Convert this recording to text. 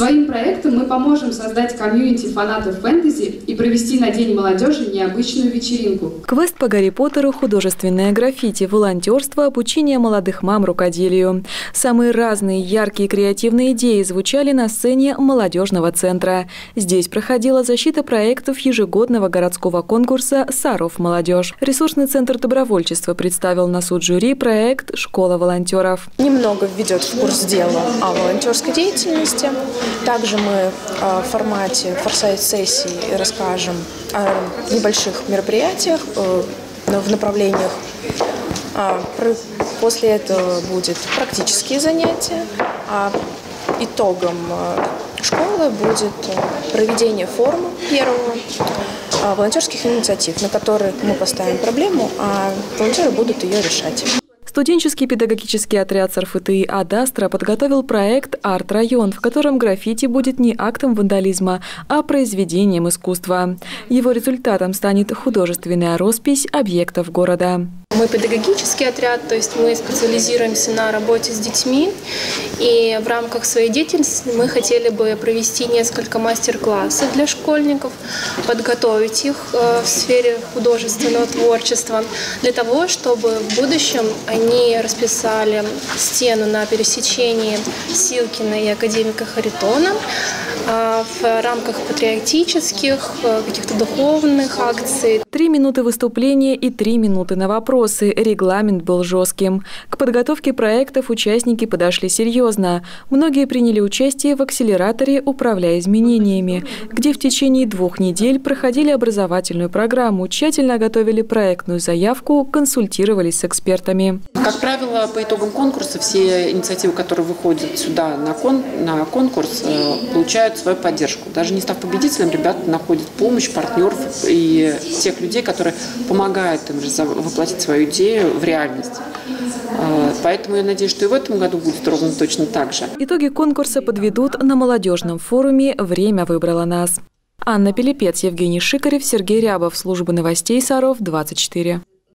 Своим проектом мы поможем создать комьюнити фанатов фэнтези и провести на День молодежи необычную вечеринку. Квест по Гарри Поттеру, художественное граффити, волонтерство, обучение молодых мам рукоделию. Самые разные яркие креативные идеи звучали на сцене молодежного центра. Здесь проходила защита проектов ежегодного городского конкурса «Саров молодежь». Ресурсный центр добровольчества представил на суд жюри проект «Школа волонтеров». Немного введет в курс дела о волонтерской деятельности, также мы а, в формате форсайт-сессий расскажем о небольших мероприятиях э, в направлениях. А, после этого будет практические занятия, а итогом э, школы будет э, проведение форума первого волонтерских инициатив, на которые мы поставим проблему, а волонтеры будут ее решать. Студенческий педагогический отряд СРФТИ «Адастра» подготовил проект «Арт-район», в котором граффити будет не актом вандализма, а произведением искусства. Его результатом станет художественная роспись объектов города. Мы педагогический отряд, то есть мы специализируемся на работе с детьми. И в рамках своей деятельности мы хотели бы провести несколько мастер-классов для школьников, подготовить их э, в сфере художественного творчества, для того, чтобы в будущем они расписали стену на пересечении Силкина и академика Харитона в рамках патриотических, э, каких-то духовных акций. Три минуты выступления и три минуты на вопрос вопросы, регламент был жестким. К подготовке проектов участники подошли серьезно. Многие приняли участие в акселераторе «Управляя изменениями», где в течение двух недель проходили образовательную программу, тщательно готовили проектную заявку, консультировались с экспертами. Как правило, по итогам конкурса все инициативы, которые выходят сюда на, кон, на конкурс, э, получают свою поддержку. Даже не став победителем, ребята находят помощь, партнеров и тех людей, которые помогают им воплотить свою идею в реальность. А, поэтому я надеюсь, что и в этом году будет ровно точно так же. Итоги конкурса подведут на молодежном форуме «Время выбрало нас». Анна Пелепец, Евгений Шикарев, Сергей Рябов. Служба новостей Саров, 24.